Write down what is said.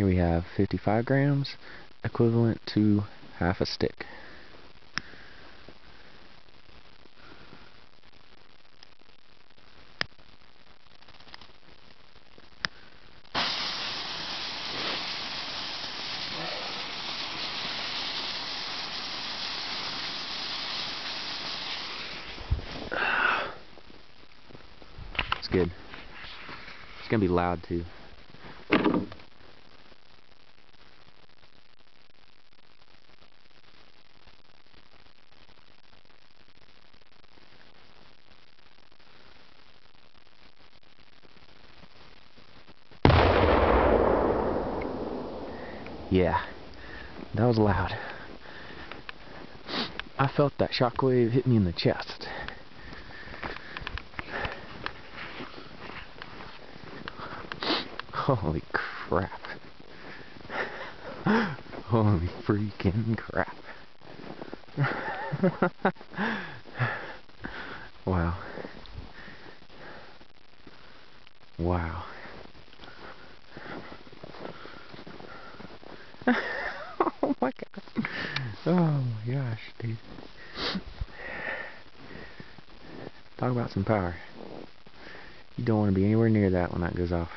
Here we have 55 grams, equivalent to half a stick. It's good. It's gonna be loud too. Yeah, that was loud. I felt that shockwave hit me in the chest. Holy crap. Holy freaking crap. wow. Wow. oh my god. Oh my gosh, dude. Talk about some power. You don't want to be anywhere near that when that goes off.